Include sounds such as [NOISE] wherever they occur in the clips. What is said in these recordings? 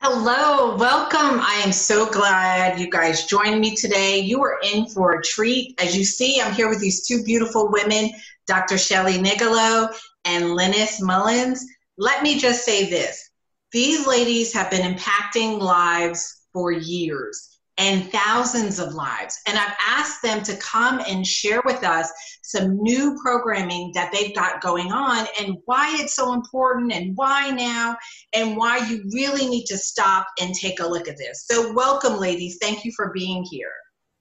Hello, welcome. I am so glad you guys joined me today. You are in for a treat. As you see, I'm here with these two beautiful women, Dr. Shelley Negelow and Lynnis Mullins. Let me just say this these ladies have been impacting lives for years and thousands of lives. And I've asked them to come and share with us some new programming that they've got going on and why it's so important and why now and why you really need to stop and take a look at this. So, welcome, ladies. Thank you for being here.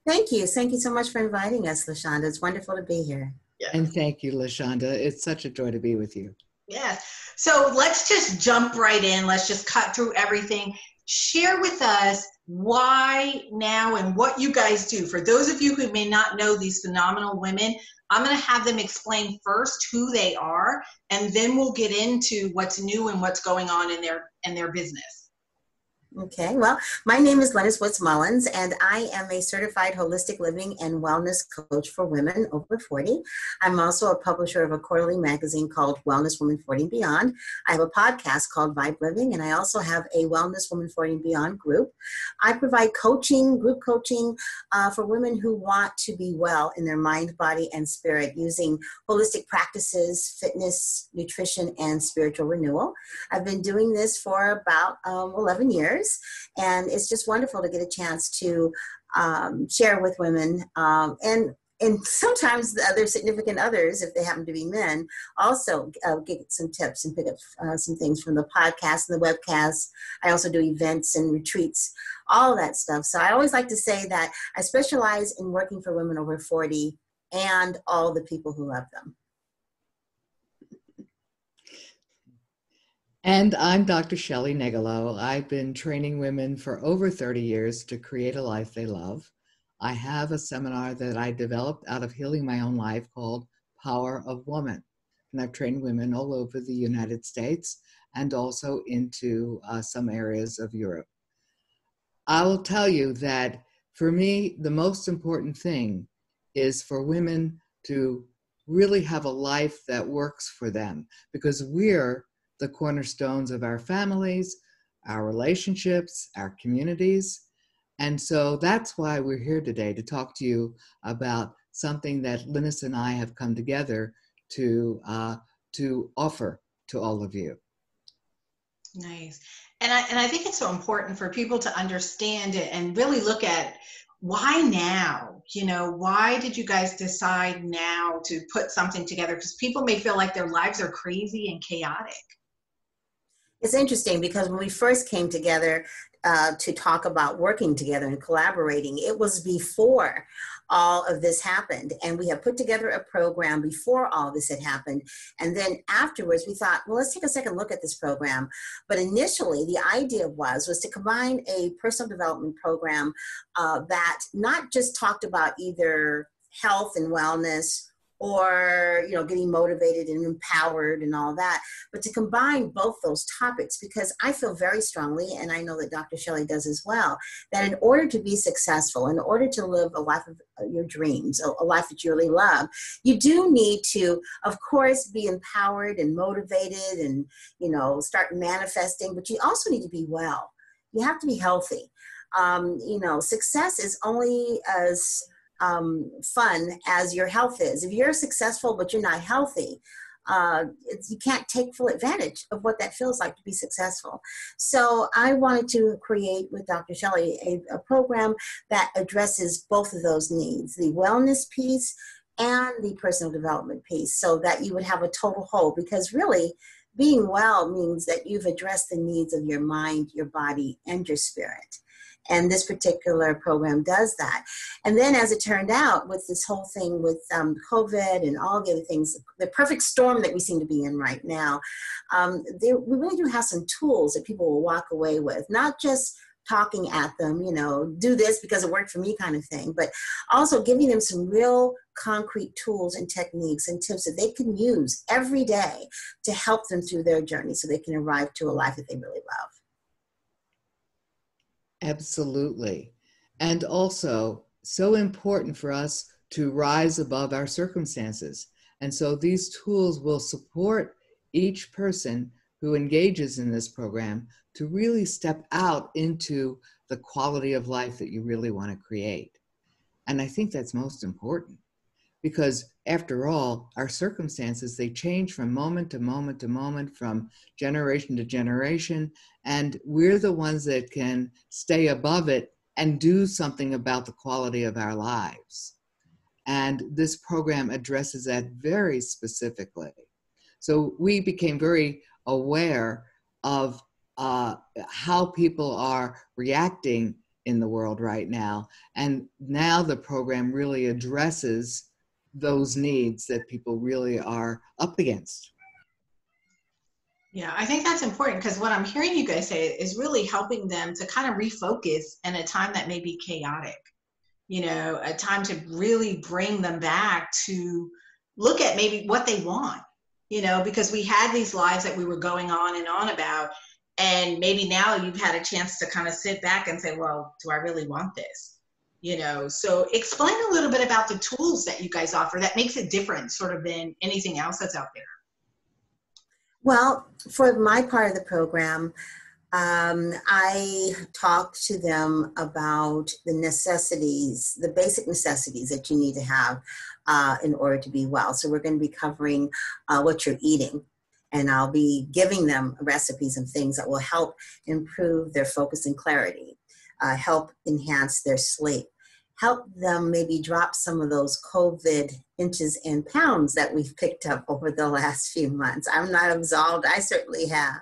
Thank you. Thank you so much for inviting us, LaShonda. It's wonderful to be here. Yes. And thank you, LaShonda. It's such a joy to be with you. Yes. So let's just jump right in. Let's just cut through everything. Share with us why now and what you guys do. For those of you who may not know these phenomenal women, I'm going to have them explain first who they are, and then we'll get into what's new and what's going on in their in their business. Okay, well, my name is Lynnis Woods Mullins, and I am a certified holistic living and wellness coach for women over 40. I'm also a publisher of a quarterly magazine called Wellness Women 40 and Beyond. I have a podcast called Vibe Living, and I also have a Wellness Women 40 and Beyond group. I provide coaching, group coaching uh, for women who want to be well in their mind, body, and spirit using holistic practices, fitness, nutrition, and spiritual renewal. I've been doing this for about um, 11 years And it's just wonderful to get a chance to um, share with women um, and and sometimes the other significant others, if they happen to be men, also uh, get some tips and pick up uh, some things from the podcast and the webcast. I also do events and retreats, all that stuff. So I always like to say that I specialize in working for women over 40 and all the people who love them. And I'm Dr. Shelley Negelow. I've been training women for over 30 years to create a life they love. I have a seminar that I developed out of healing my own life called Power of Woman. And I've trained women all over the United States and also into uh, some areas of Europe. I will tell you that for me, the most important thing is for women to really have a life that works for them because we're the cornerstones of our families, our relationships, our communities. And so that's why we're here today to talk to you about something that Lynnis and I have come together to uh, to offer to all of you. Nice, and I and I think it's so important for people to understand it and really look at why now you know why did you guys decide now to put something together because people may feel like their lives are crazy and chaotic it's interesting because when we first came together uh, to talk about working together and collaborating, it was before all of this happened. And we had put together a program before all this had happened. And then afterwards, we thought, well, let's take a second look at this program. But initially, the idea was was to combine a personal development program uh, that not just talked about either health and wellness or you know getting motivated and empowered and all that. But to combine both those topics because i feel very strongly and i know that dr shelley does as well that in order to be successful in order to live a life of uh, your dreams a, life that you really love you do need to of course be empowered and motivated and you know start manifesting but you also need to be well. You have to be healthy. Um, you know success is only as um, fun as your health is. If you're successful but you're not healthy, uh, you can't take full advantage of what that feels like to be successful. So I wanted to create with Dr. Shelley a, a program that addresses both of those needs, the wellness piece and the personal development piece, so that you would have a total whole. Because really, being well means that you've addressed the needs of your mind, your body, and your spirit. And this particular program does that. And then, as it turned out, with this whole thing with um, COVID and all the other things, the perfect storm that we seem to be in right now, um, we really do have some tools that people will walk away with, not just talking at them, you know, do this because it worked for me kind of thing, but also giving them some real concrete tools and techniques and tips that they can use every day to help them through their journey so they can arrive to a life that they really love. Absolutely. And also, so important for us to rise above our circumstances. And so these tools will support each person who engages in this program to really step out into the quality of life that you really want to create. And I think that's most important because after all our circumstances they change from moment to moment to moment from generation to generation and we're the ones that can stay above it and do something about the quality of our lives. And this program addresses that very specifically. So we became very aware of uh, how people are reacting in the world right now. And now the program really addresses those needs that people really are up against. Yeah, I think that's important because what I'm hearing you guys say is really helping them to kind of refocus in a time that may be chaotic. You know, a time to really bring them back to look at maybe what they want, you know, because we had these lives that we were going on and on about. And maybe now you've had a chance to kind of sit back and say, well, do I really want this? you know so explain a little bit about the tools that you guys offer that makes it different sort of than anything else that's out there well for my part of the program um, i talk to them about the necessities the basic necessities that you need to have uh, in order to be well. So we're going to be covering uh, what you're eating and I'll be giving them recipes and things that will help improve their focus and clarity uh, help enhance their sleep, help them maybe drop some of those COVID inches and pounds that we've picked up over the last few months. I'm not absolved, I certainly have.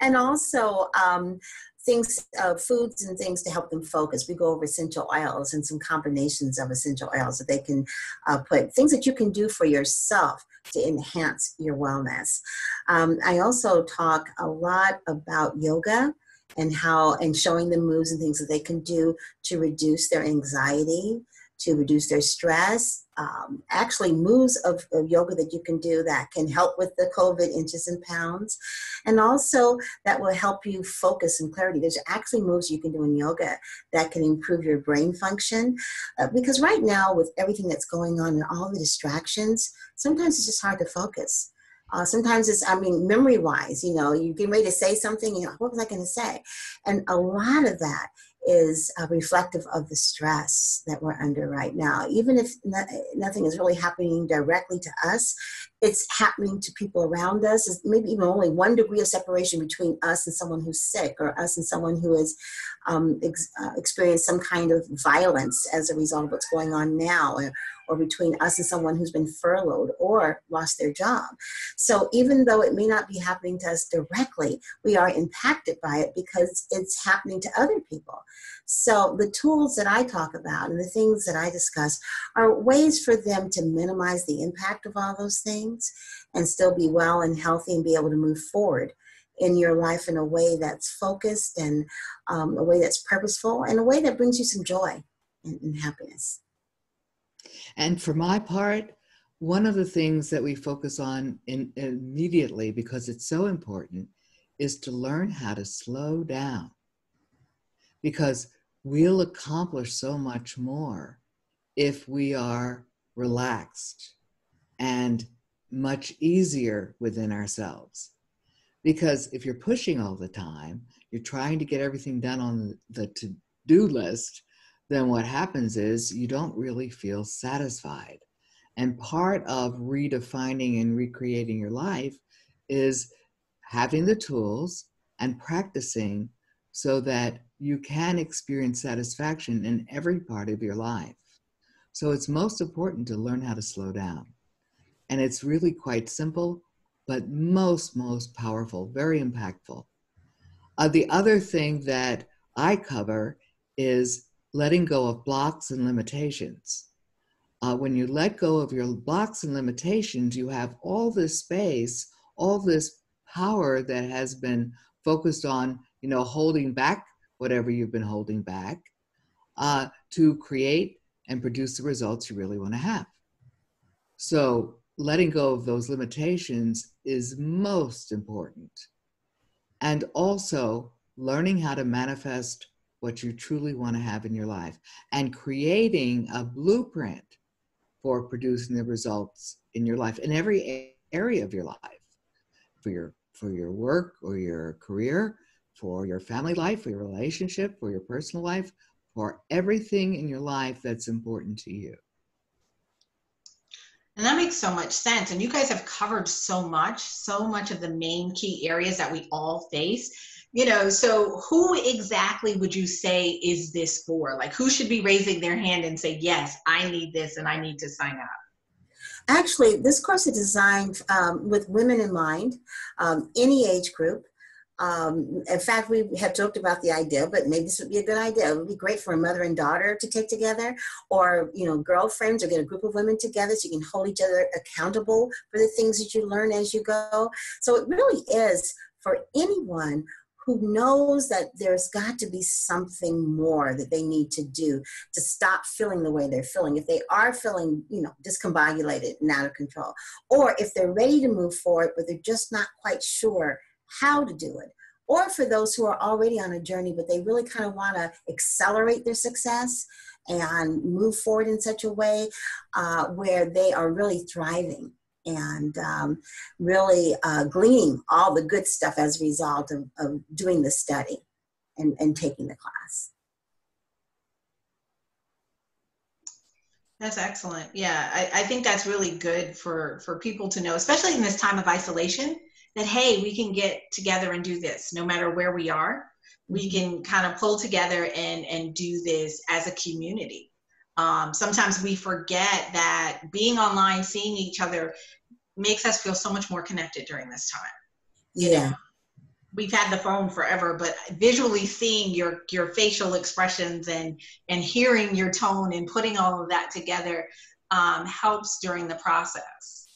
And also, um, things, uh, foods and things to help them focus. We go over essential oils and some combinations of essential oils that they can uh, put, things that you can do for yourself to enhance your wellness. Um, I also talk a lot about yoga and how and showing them moves and things that they can do to reduce their anxiety to reduce their stress um, actually moves of, of, yoga that you can do that can help with the covid inches and pounds. And also that will help you focus and clarity. There's actually moves you can do in yoga that can improve your brain function uh, because right now with everything that's going on and all the distractions sometimes it's just hard to focus uh, sometimes it's, I mean, memory wise, you know, you get ready to say something, you know, what was I going to say? And a lot of that is uh, reflective of the stress that we're under right now. Even if no, nothing is really happening directly to us, it's happening to people around us. It's maybe even only one degree of separation between us and someone who's sick, or us and someone who has um, ex- uh, experienced some kind of violence as a result of what's going on now, or, or between us and someone who's been furloughed or lost their job. So even though it may not be happening to us directly, we are impacted by it because it's happening to other people. So the tools that I talk about and the things that I discuss are ways for them to minimize the impact of all those things and still be well and healthy and be able to move forward in your life in a way that's focused and um, a way that's purposeful and a way that brings you some joy and, and happiness. And for my part, one of the things that we focus on in, immediately because it's so important is to learn how to slow down because we'll accomplish so much more if we are relaxed and much easier within ourselves. Because if you're pushing all the time, you're trying to get everything done on the to do list, then what happens is you don't really feel satisfied. And part of redefining and recreating your life is having the tools and practicing so that you can experience satisfaction in every part of your life. So it's most important to learn how to slow down. And it's really quite simple, but most, most powerful, very impactful. Uh, the other thing that I cover is letting go of blocks and limitations. Uh, when you let go of your blocks and limitations, you have all this space, all this power that has been focused on, you know, holding back whatever you've been holding back uh, to create and produce the results you really want to have. So, letting go of those limitations is most important. And also, learning how to manifest what you truly want to have in your life and creating a blueprint for producing the results in your life in every area of your life for your for your work or your career, for your family life, for your relationship, for your personal life, for everything in your life that's important to you. And that makes so much sense. And you guys have covered so much, so much of the main key areas that we all face. You know, so who exactly would you say is this for? Like, who should be raising their hand and say, yes, I need this and I need to sign up? Actually, this course is designed um, with women in mind, um, any age group. Um, in fact, we had joked about the idea, but maybe this would be a good idea. It would be great for a mother and daughter to take together, or you know, girlfriends, or get a group of women together so you can hold each other accountable for the things that you learn as you go. So it really is for anyone who knows that there's got to be something more that they need to do to stop feeling the way they're feeling. If they are feeling, you know, discombobulated and out of control, or if they're ready to move forward, but they're just not quite sure how to do it. Or for those who are already on a journey, but they really kind of want to accelerate their success and move forward in such a way uh, where they are really thriving and um, really uh, gleaning all the good stuff as a result of, of doing the study and, and taking the class. That's excellent. Yeah, I, I think that's really good for for people to know, especially in this time of isolation that hey we can get together and do this. No matter where we are we mm-hmm. can kind of pull together and and do this as a community. Um, sometimes we forget that being online seeing each other makes us feel so much more connected during this time. You yeah. we've had the phone forever but visually seeing your your facial expressions and and hearing your tone and putting all of that together um, helps during the process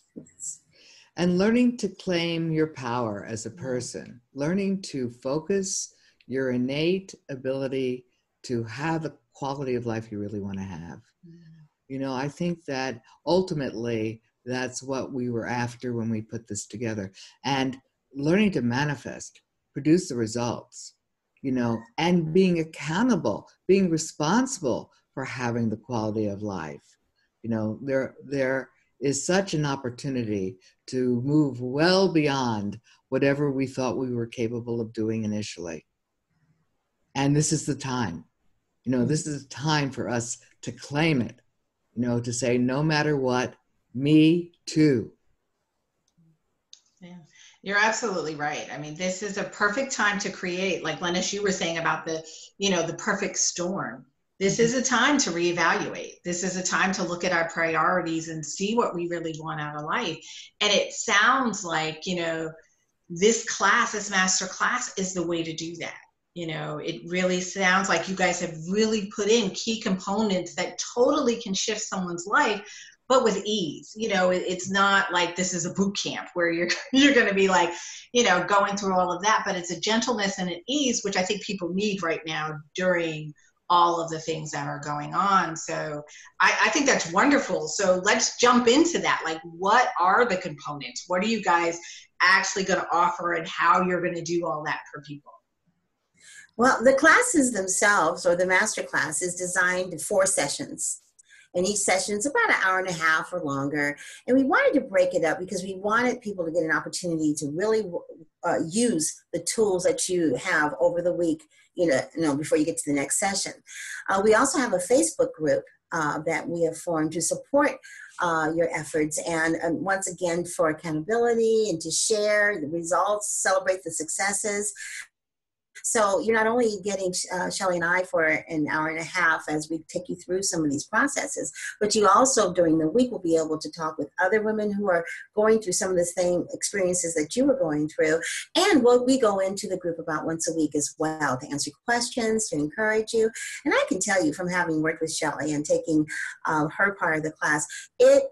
and learning to claim your power as a mm-hmm. person, learning to focus your innate ability to have the quality of life you really want to have. Mm-hmm. You know, I think that ultimately that's what we were after when we put this together. And learning to manifest, produce the results, you know, and mm-hmm. being accountable, being responsible for having the quality of life. You know, there there is such an opportunity to move well beyond whatever we thought we were capable of doing initially. And this is the time. You know, this is the time for us to claim it, you know, to say, no matter what, me too. Yeah, you're absolutely right. I mean, this is a perfect time to create, like Lynnis, you were saying about the, you know, the perfect storm this is a time to reevaluate. This is a time to look at our priorities and see what we really want out of life. And it sounds like, you know, this class, this master class is the way to do that. You know, it really sounds like you guys have really put in key components that totally can shift someone's life but with ease you know it's not like this is a boot camp where you're [LAUGHS] you're going to be like you know going through all of that but it's a gentleness and an ease which i think people need right now during all of the things that are going on. So I, I, think that's wonderful. So let's jump into that. Like, what are the components? What are you guys actually going to offer, and how you're going to do all that for people? Well, the classes themselves, or the master class, is designed in four sessions. And each session is about an hour and a half or longer. And we wanted to break it up because we wanted people to get an opportunity to really uh, use the tools that you have over the week you know, you know before you get to the next session. Uh, we also have a Facebook group uh, that we have formed to support uh, your efforts and um, once again for accountability and to share the results, celebrate the successes. So you're not only getting uh, Shelley and I for an hour and a half as we take you through some of these processes, but you also during the week will be able to talk with other women who are going through some of the same experiences that you were going through. And we'll, we go into the group about once a week as well to answer questions, to encourage you. And I can tell you from having worked with Shelley and taking uh, her part of the class, it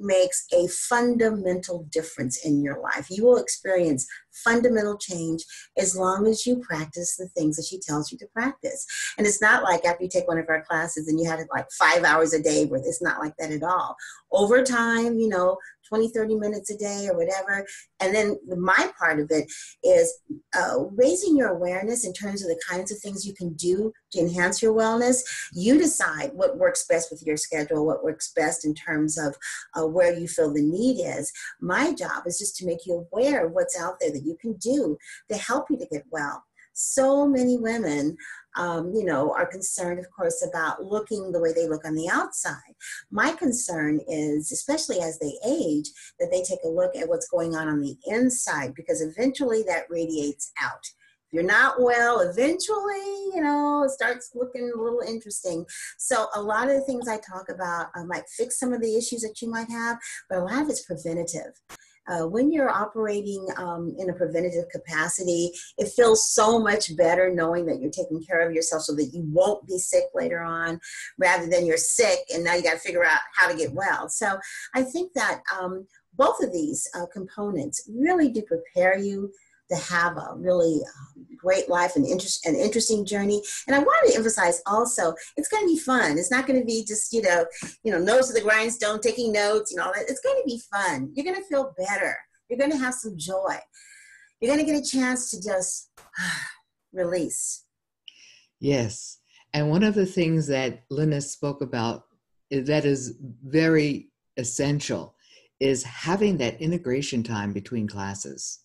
makes a fundamental difference in your life. You will experience fundamental change as long as you practice the things that she tells you to practice. And it's not like after you take one of our classes and you have like five hours a day where it's not like that at all. Over time, you know, 20, 30 minutes a day or whatever. And then my part of it is uh, raising your awareness in terms of the kinds of things you can do to enhance your wellness. You decide what works best with your schedule, what works best in terms of uh, where you feel the need is. My job is just to make you aware of what's out there that you can do to help you to get well. So many women, um, you know, are concerned, of course, about looking the way they look on the outside. My concern is, especially as they age, that they take a look at what's going on on the inside because eventually that radiates out If you're not well, eventually, you know, it starts looking a little interesting. So a lot of the things I talk about I might fix some of the issues that you might have, but a lot of it's preventative. Uh, when you're operating um, in a preventative capacity, it feels so much better knowing that you're taking care of yourself so that you won't be sick later on rather than you're sick and now you got to figure out how to get well. So I think that um, both of these uh, components really do prepare you to have a really um, great life and interest, an interesting journey. And I wanted to emphasize also, it's going to be fun. It's not going to be just you know, you know, nose to the grindstone, taking notes, and all that it's going to be fun. You're going to feel better. You're going to have some joy. You're going to get a chance to just release. Yes, and one of the things that Lynnis spoke about that is very essential is having that integration time between classes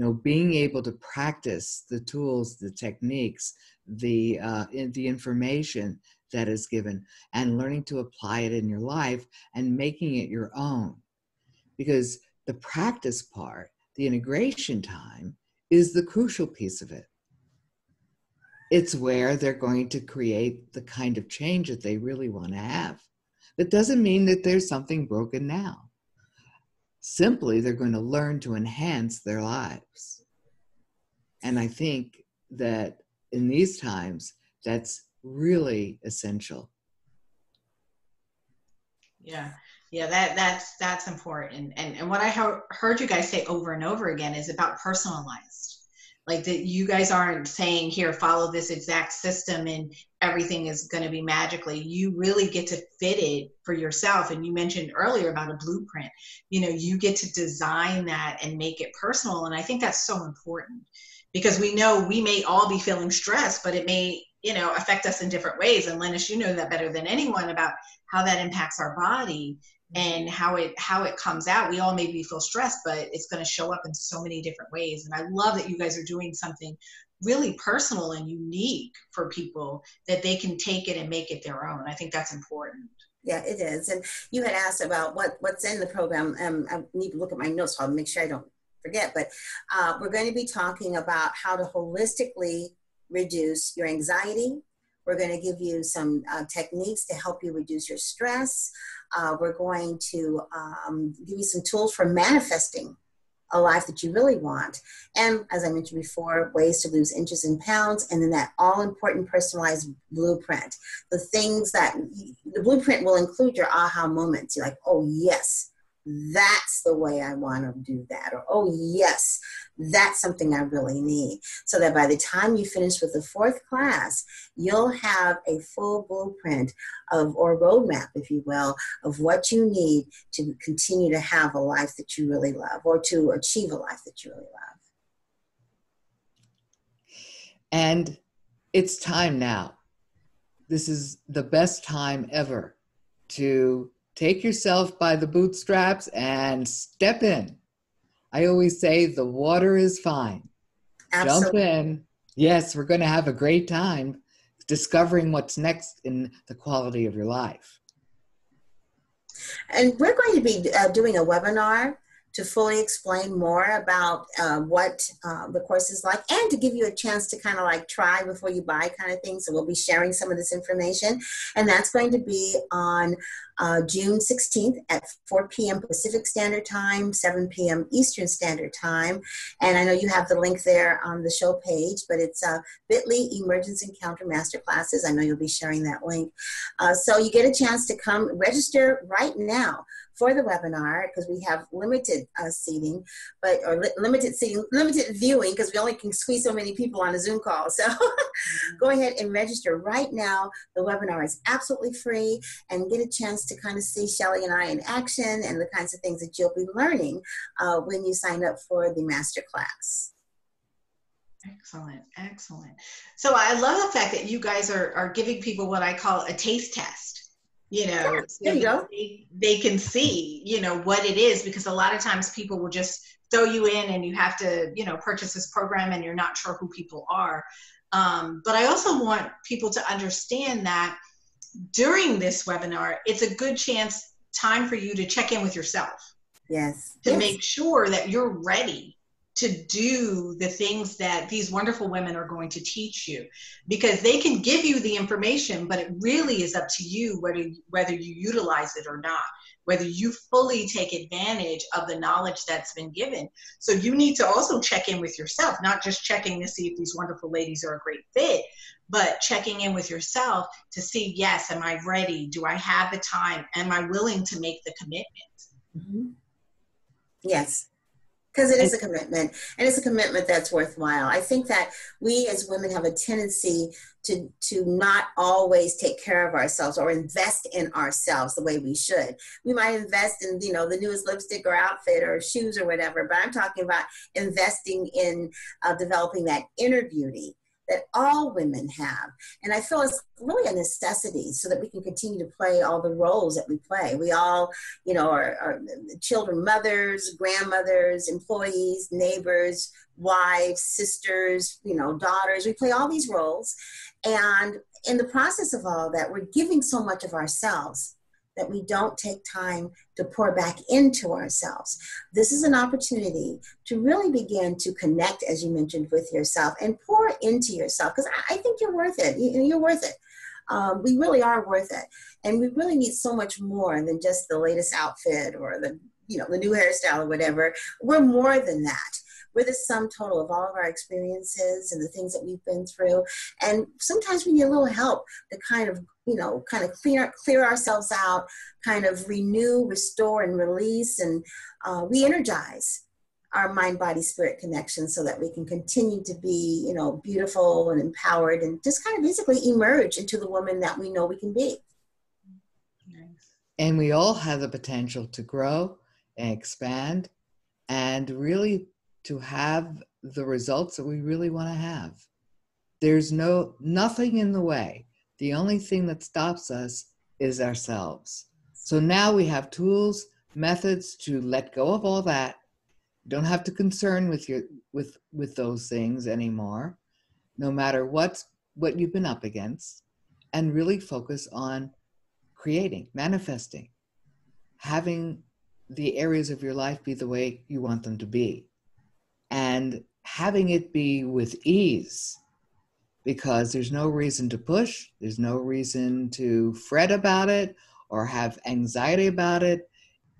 know being able to practice the tools the techniques the uh, in, the information that is given and learning to apply it in your life and making it your own. Because the practice part the integration time is the crucial piece of it. It's where they're going to create the kind of change that they really want to have. That doesn't mean that there's something broken now Simply, they're going to learn to enhance their lives. And I think that in these times, that's really essential. Yeah. Yeah, that that's that's important. And and what I he- heard you guys say over and over again is about personalized like that you guys aren't saying here follow this exact system and everything is going to be magically. You really get to fit it for yourself. And you mentioned earlier about a blueprint. You know you get to design that and make it personal. And i think that's so important because we know we may all be feeling stressed but it may you know affect us in different ways. And Lynnis you know that better than anyone about how that impacts our body and how it how it comes out we all maybe feel stressed but it's going to show up in so many different ways. And i love that you guys are doing something really personal and unique for people that they can take it and make it their own. I think that's important. Yeah it is. And you had asked about what what's in the program. Um, i need to look at my notes so i'll make sure i don't forget but uh, we're going to be talking about how to holistically reduce your anxiety we're going to give you some uh, techniques to help you reduce your stress. Uh, we're going to um, give you some tools for manifesting a life that you really want. And as I mentioned before, ways to lose inches and pounds, and then that all important personalized blueprint. The things that the blueprint will include your aha moments. You're like, oh, yes, that's the way I want to do that. Or, oh, yes, that's something I really need. So that by the time you finish with the fourth class, you'll have a full blueprint of, or roadmap, if you will, of what you need to continue to have a life that you really love or to achieve a life that you really love. And it's time now. This is the best time ever to take yourself by the bootstraps and step in. I always say the water is fine. Absolutely. Jump in. Yes, we're going to have a great time discovering what's next in the quality of your life. And we're going to be uh, doing a webinar to fully explain more about uh, what uh, the course is like and to give you a chance to kind of like try before you buy kind of thing. So we'll be sharing some of this information. And that's going to be on uh, June 16th at 4 p.m. Pacific Standard Time, 7 p.m. Eastern Standard Time. And I know you have the link there on the show page, but it's uh, bit.ly Emergence Encounter Masterclasses. I know you'll be sharing that link. Uh, so you get a chance to come register right now for the webinar because we have limited uh, seating, but or li- limited seating, limited viewing because we only can squeeze so many people on a Zoom call. So [LAUGHS] go ahead and register right now. The webinar is absolutely free and get a chance to kind of see Shelley and I in action and the kinds of things that you'll be learning uh, when you sign up for the master class. Excellent, excellent. So I love the fact that you guys are, are giving people what I call a taste test you know yeah, there you go. They, they, can see you know what it is because a lot of times people will just throw you in and you have to, you know, purchase this program and you're not sure who people are. Um, but I also want people to understand that during this webinar, it's a good chance time for you to check in with yourself. Yes. To yes. make sure that you're ready to do the things that these wonderful women are going to teach you because they can give you the information but it really is up to you whether whether you utilize it or not whether you fully take advantage of the knowledge that's been given. So you need to also check in with yourself not just checking to see if these wonderful ladies are a great fit but checking in with yourself to see yes am i ready? Do i have the time? Am i willing to make the commitment? Mm-hmm. yes because it is a commitment and it's a commitment that's worthwhile. I think that we as women have a tendency to to not always take care of ourselves or invest in ourselves the way we should. We might invest in you know the newest lipstick or outfit or shoes or whatever but i'm talking about investing in uh, developing that inner beauty that all women have. And I feel it's really a necessity so that we can continue to play all the roles that we play. We all, you know, are, are children, mothers, grandmothers, employees, neighbors, wives, sisters, you know, daughters. We play all these roles. And in the process of all that, we're giving so much of ourselves that we don't take time to pour back into ourselves. This is an opportunity to really begin to connect, as you mentioned, with yourself and pour into yourself because I think you're worth it. You're worth it. Um, we really are worth it, and we really need so much more than just the latest outfit or the you know the new hairstyle or whatever. We're more than that we're the sum total of all of our experiences and the things that we've been through. And sometimes we need a little help to kind of, you know, kind of clear clear ourselves out, kind of renew, restore, and release, and uh, re-energize our mind body spirit connection so that we can continue to be you know beautiful and empowered and just kind of basically emerge into the woman that we know we can be. And we all have the potential to grow and expand and really to have the results that we really want to have. There's no nothing in the way. The only thing that stops us is ourselves. So now we have tools, methods to let go of all that. Don't have to concern with your with with those things anymore, no matter what's what you've been up against, and really focus on creating, manifesting, having the areas of your life be the way you want them to be and having it be with ease because there's no reason to push, there's no reason to fret about it or have anxiety about it.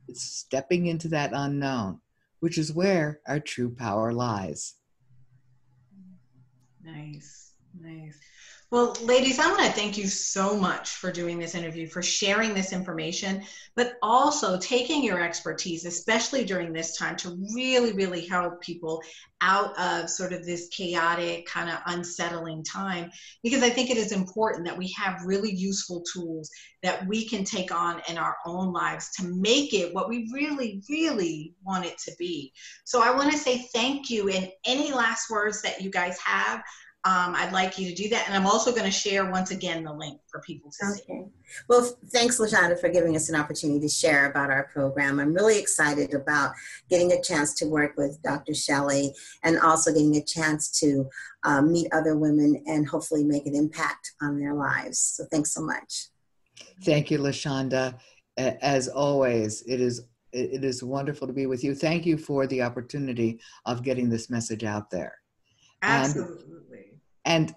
It's stepping into that unknown, which is where our true power lies. Nice, nice. Well, ladies, I want to thank you so much for doing this interview, for sharing this information, but also taking your expertise, especially during this time, to really, really help people out of sort of this chaotic, kind of unsettling time. Because I think it is important that we have really useful tools that we can take on in our own lives to make it what we really, really want it to be. So I want to say thank you. And any last words that you guys have, um, I'd like you to do that. And I'm also going to share once again the link for people to okay. see. Well, thanks, LaShonda, for giving us an opportunity to share about our program. I'm really excited about getting a chance to work with Dr. Shelley and also getting a chance to um, meet other women and hopefully make an impact on their lives. So thanks so much. Thank you, LaShonda. As always, it is it is wonderful to be with you. Thank you for the opportunity of getting this message out there. Absolutely. And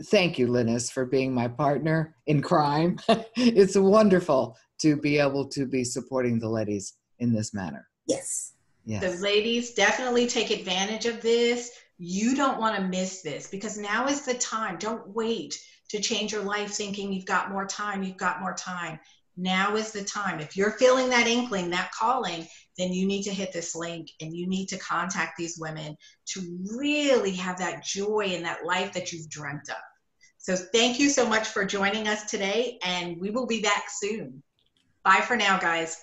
thank you, Lynnis, for being my partner in crime. [LAUGHS] it's wonderful to be able to be supporting the ladies in this manner. Yes. Yes. The ladies definitely take advantage of this. You don't want to miss this because now is the time. Don't wait to change your life thinking you've got more time, you've got more time. Now is the time. If you're feeling that inkling, that calling, then you need to hit this link and you need to contact these women to really have that joy and that life that you've dreamt of. So thank you so much for joining us today, and we will be back soon. Bye for now, guys.